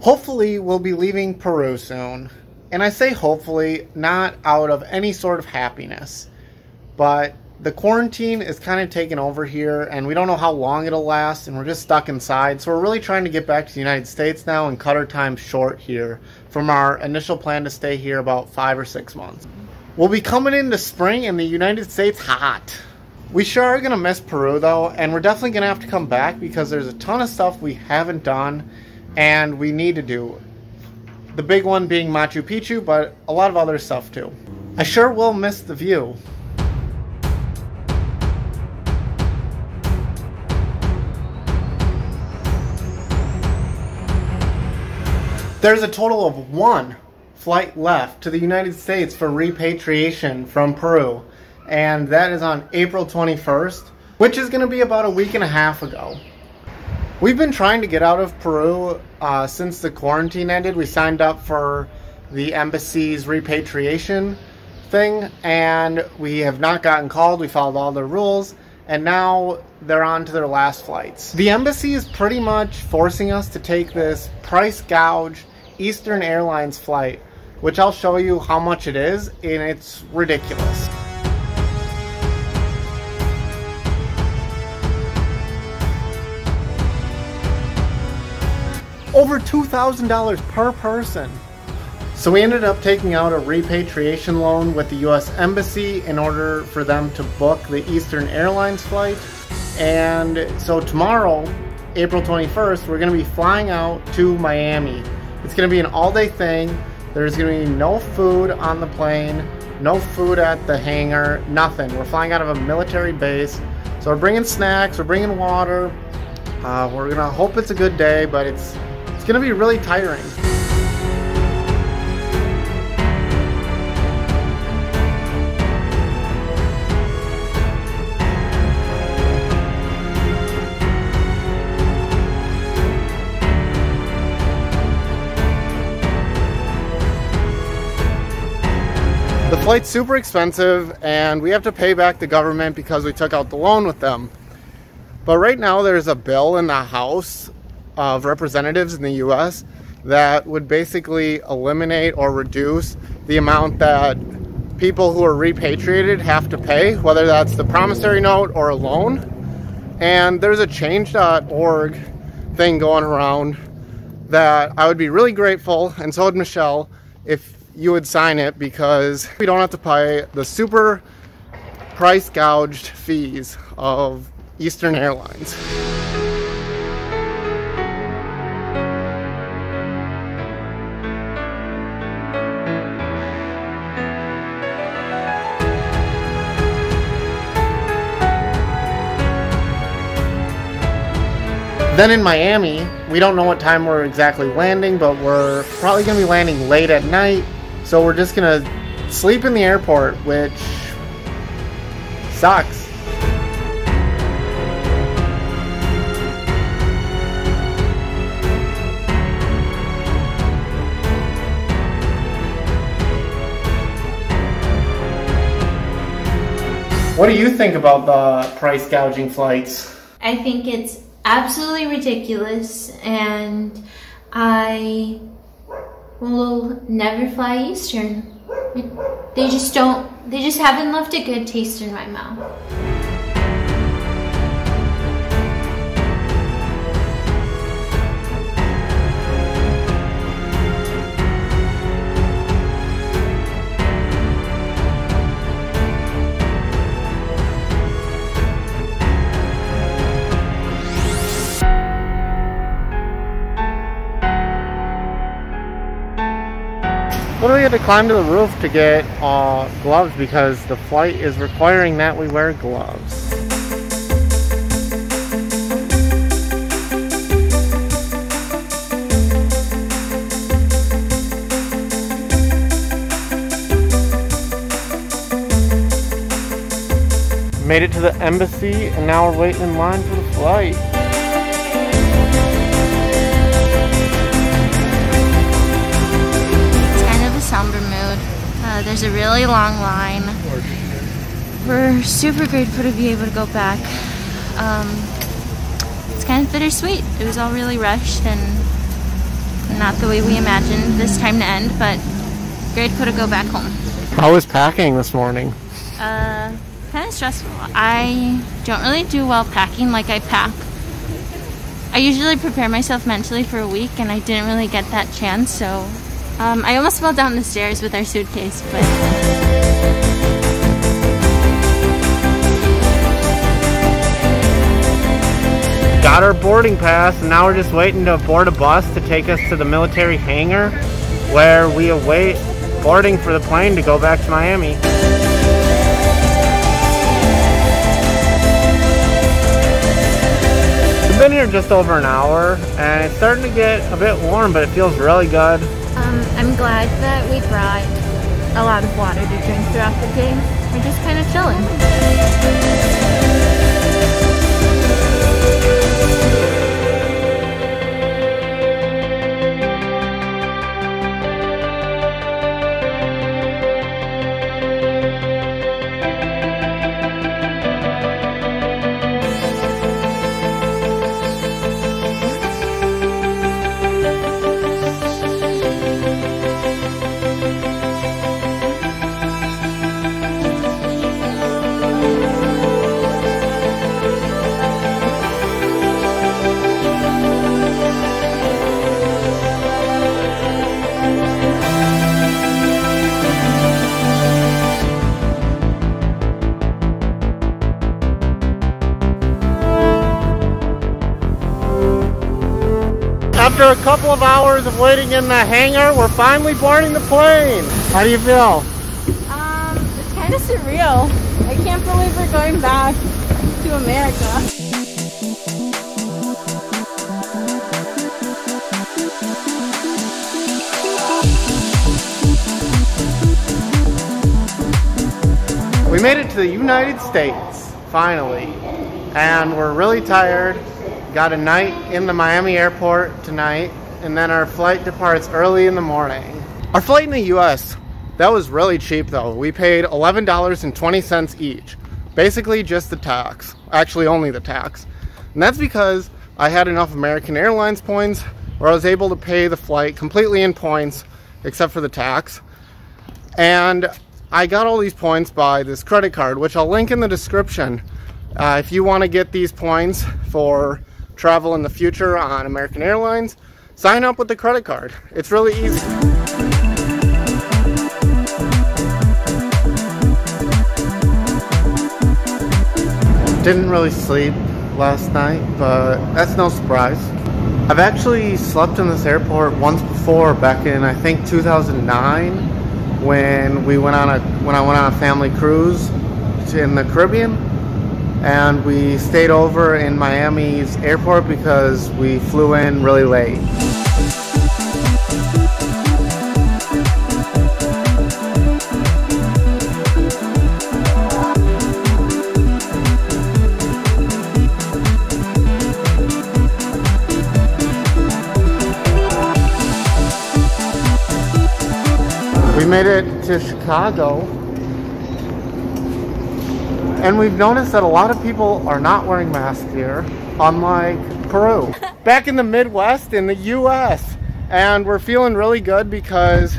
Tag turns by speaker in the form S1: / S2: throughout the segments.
S1: Hopefully, we'll be leaving Peru soon. And I say hopefully, not out of any sort of happiness. But the quarantine is kind of taking over here, and we don't know how long it'll last, and we're just stuck inside. So we're really trying to get back to the United States now and cut our time short here from our initial plan to stay here about five or six months. We'll be coming into spring in the United States hot. We sure are going to miss Peru though, and we're definitely going to have to come back because there's a ton of stuff we haven't done and we need to do. The big one being Machu Picchu, but a lot of other stuff too. I sure will miss the view. There's a total of one flight left to the United States for repatriation from Peru, and that is on April 21st, which is going to be about a week and a half ago. We've been trying to get out of Peru uh, since the quarantine ended. We signed up for the embassy's repatriation thing, and we have not gotten called. We followed all their rules, and now they're on to their last flights. The embassy is pretty much forcing us to take this price gouge Eastern Airlines flight, which I'll show you how much it is, and it's ridiculous. Over $2,000 per person. So we ended up taking out a repatriation loan with the US Embassy in order for them to book the Eastern Airlines flight. And so tomorrow, April 21st, we're going to be flying out to Miami it's going to be an all-day thing. There's going to be no food on the plane, no food at the hangar, nothing. We're flying out of a military base. So we're bringing snacks, we're bringing water. Uh, we're going to hope it's a good day, but it's going to be really tiring. The flight's super expensive and we have to pay back the government because we took out the loan with them. But right now there's a bill in the House of Representatives in the US that would basically eliminate or reduce the amount that people who are repatriated have to pay, whether that's the promissory note or a loan. And there's a change.org thing going around that I would be really grateful, and so would Michelle, if you would sign it because we don't have to pay the super price gouged fees of Eastern Airlines. Then in Miami, we don't know what time we're exactly landing, but we're probably going to be landing late at night so we're just gonna sleep in the airport, which sucks. What do you think about the price gouging flights?
S2: I think it's absolutely ridiculous and I will never fly Eastern. They just don't, they just haven't left a good taste in my mouth.
S1: Had to climb to the roof to get uh, gloves because the flight is requiring that we wear gloves. Made it to the embassy and now we're waiting in line for the flight.
S2: Really long line. We're super grateful to be able to go back. Um, it's kind of bittersweet. It was all really rushed and not the way we imagined this time to end, but great to go back home.
S1: How was packing this morning?
S2: Uh, kind of stressful. I don't really do well packing like I pack. I usually prepare myself mentally for a week, and I didn't really get that chance, so um, I almost fell down the stairs with our suitcase, but.
S1: got our boarding pass and now we're just waiting to board a bus to take us to the military hangar where we await boarding for the plane to go back to Miami. We've been here just over an hour and it's starting to get a bit warm but it feels really good.
S2: I'm glad that we brought a lot of water to drink throughout the game. We're just kind of chilling.
S1: After a couple of hours of waiting in the hangar, we're finally boarding the plane. How do you feel?
S2: Um, it's kind of surreal. I can't believe we're going back to America.
S1: We made it to the United States, finally. And we're really tired Got a night in the Miami airport tonight, and then our flight departs early in the morning. Our flight in the US, that was really cheap though. We paid $11.20 each. Basically just the tax. Actually only the tax. And that's because I had enough American Airlines points where I was able to pay the flight completely in points except for the tax. And I got all these points by this credit card, which I'll link in the description. Uh, if you want to get these points for travel in the future on American Airlines, sign up with the credit card. It's really easy. Didn't really sleep last night, but that's no surprise. I've actually slept in this airport once before back in I think 2009 when we went on a when I went on a family cruise in the Caribbean and we stayed over in Miami's airport because we flew in really late. We made it to Chicago and we've noticed that a lot of people are not wearing masks here, unlike Peru. Back in the Midwest in the US. And we're feeling really good because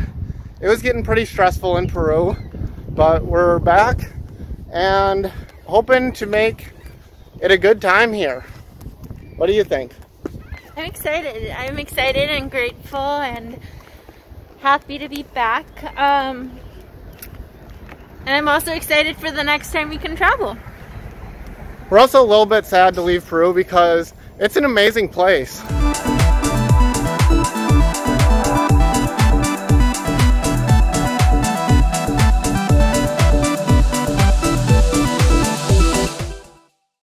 S1: it was getting pretty stressful in Peru. But we're back and hoping to make it a good time here. What do you think?
S2: I'm excited. I'm excited and grateful and happy to be back. Um, and I'm also excited for the next time we can travel.
S1: We're also a little bit sad to leave Peru because it's an amazing place.